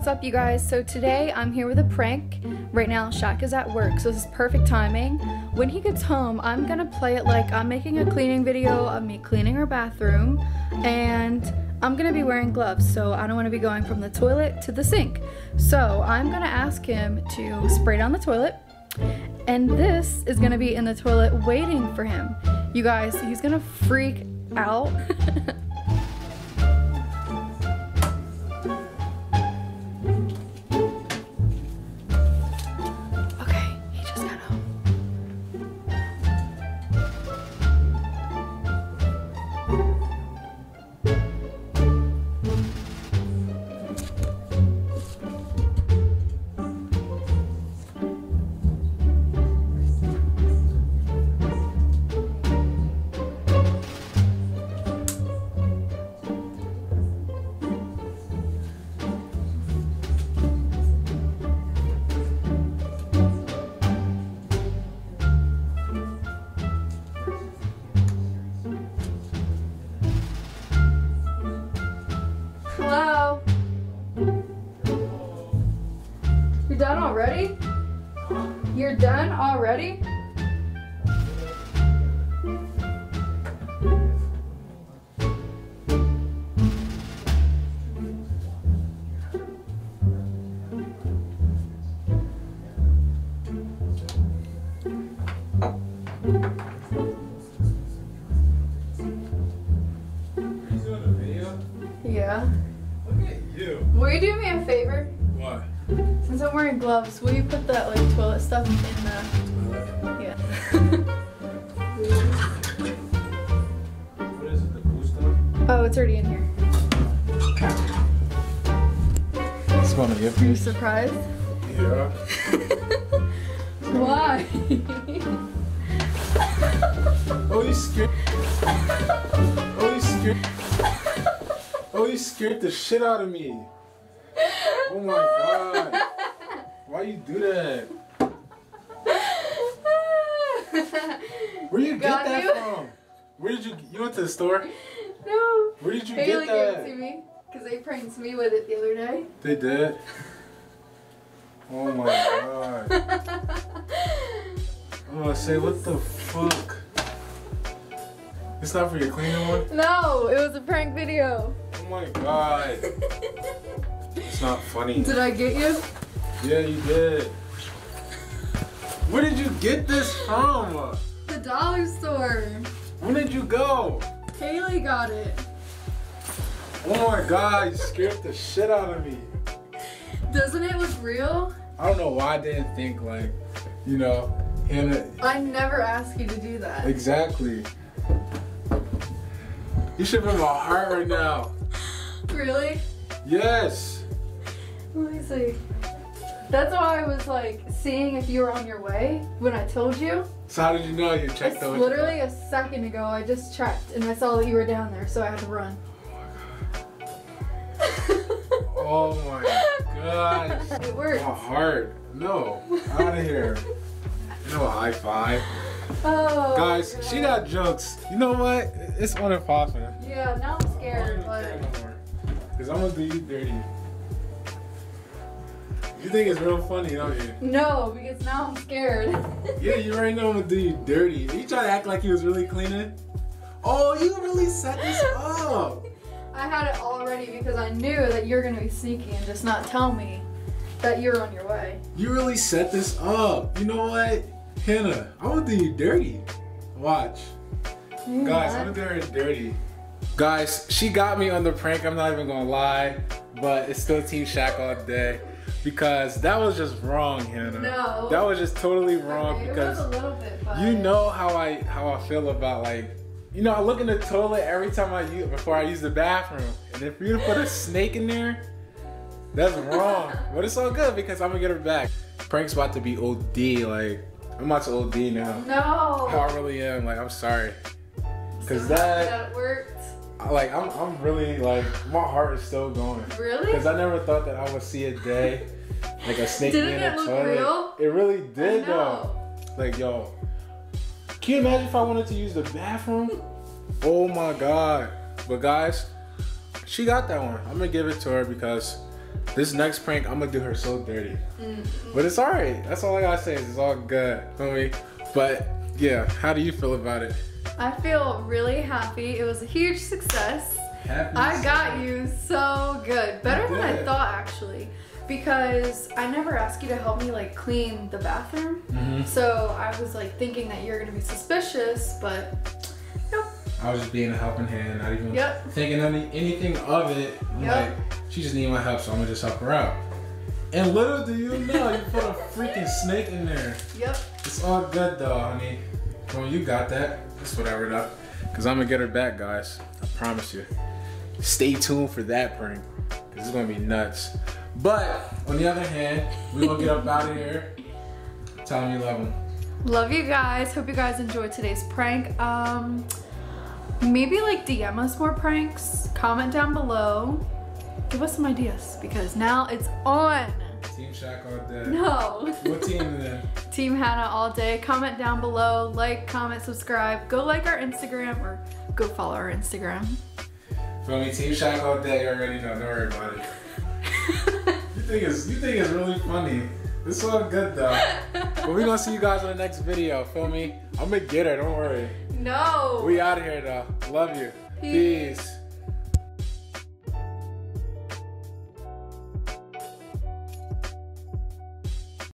what's up you guys? So today I'm here with a prank. Right now Shaq is at work, so this is perfect timing. When he gets home, I'm gonna play it like I'm making a cleaning video of me cleaning our bathroom and I'm gonna be wearing gloves, so I don't wanna be going from the toilet to the sink. So I'm gonna ask him to spray down the toilet and this is gonna be in the toilet waiting for him. You guys, he's gonna freak out. Hello? Already? You're done already? He's doing a video? Yeah. Look at you. Will you do me a favor? What? Since I'm wearing gloves, will you put that like toilet stuff in the yeah. What is it, the blue stuff? oh, it's already in here. It's gonna give Are you surprised? Yeah. Why? Oh, you scared. Oh, you scared. Oh, you scared the shit out of me. Oh my god. Why you do that? Where you get that you? from? Where did you you went to the store? no. Where did you Haley get gave it that? to me because they pranked me with it the other day. They did. Oh my god. Oh, I'm say what the fuck? It's not for your cleaning one? no, it was a prank video. Oh my god. It's not funny. Did I get you? Yeah, you did. Where did you get this from? The dollar store. When did you go? Haley got it. Oh my god, you scared the shit out of me. Doesn't it look real? I don't know why I didn't think like, you know, Hanah. I never asked you to do that. Exactly. You should be my heart right now. Really? Yes. Let me see. That's why I was like seeing if you were on your way when I told you. So how did you know you checked those? literally a second ago. I just checked and I saw that you were down there, so I had to run. Oh my oh gosh. It worked. My heart. No. Out of here. You know a high five. Oh. Guys, God. she got jokes. You know what? It's on and popping. Yeah, now I'm scared, but Because I'm gonna do you dirty. You think it's real funny, don't you? no, because now I'm scared. Yeah, you already know I'm gonna do you dirty. You try to act like you was really cleaning. Oh, you really set this up. I had it already because I knew that you're gonna be sneaky and just not tell me that you're on your way. You really set this up. You know what? Hanah, I'm gonna do you dirty. Watch. Mm, Guys, I'm gonna do her dirty. Guys, she got me on the prank, I'm not even gonna lie. But it's still Team Shaq all day. Because that was just wrong, Hanah. No. That was just totally wrong because it was a little bit, but you know how I how I feel about like you know I look in the toilet every time I use before I use the bathroom. And if you to put a snake in there, that's wrong. but it's all good because I'm gonna get her back. Prank's about to be OD, like I'm about to OD now. No. I really am. Like, I'm sorry. Cause So that, that worked. Like, I'm, I'm really like, my heart is still going. Really? Cause I never thought that I would see a day, like a snake Didn't in it a look toilet. real? It really did though. Like, yo, can you imagine if I wanted to use the bathroom? Oh my god. But guys, she got that one. I'm gonna give it to her because This next prank, I'm gonna do her so dirty. Mm. But it's alright. That's all I gotta say. Is it's all good. homie. But yeah, how do you feel about it? I feel really happy. It was a huge success. Happy I got you so good. Better than I thought actually. Because I never asked you to help me like clean the bathroom. Mhm. So I was like thinking that you're gonna be suspicious, but nope. I was just being a helping hand, not even Yep. thinking any, anything of it. I'm Yep. like, she just need my help, so I'm gonna just help her out. And little do you know, you put a freaking snake in there. Yep. It's all good though, honey. Well, you got that. It's whatever though. Cause I'm gonna get her back, guys. I promise you. Stay tuned for that prank. Cause it's gonna be nuts. But on the other hand, we gonna get up out of here. Tell them you love them. Love you guys. Hope you guys enjoyed today's prank. Um, maybe like DM us more pranks. Comment down below. Give us some ideas because now it's on. Team Shaq all day. No. What team then? Team Hanah all day. Comment down below. Like, comment, subscribe. Go like our Instagram or go follow our Instagram. Feel me? Team Shaq all day. You already know. Don't worry about it. You think it's you think it's really funny. It's all good though. but we gonna see you guys in the next video. Feel me? I'm gonna get her. Don't worry. no. We out of here though. Love you. Peace. Peace.